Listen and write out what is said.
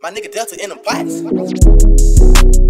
My nigga Delta in the box.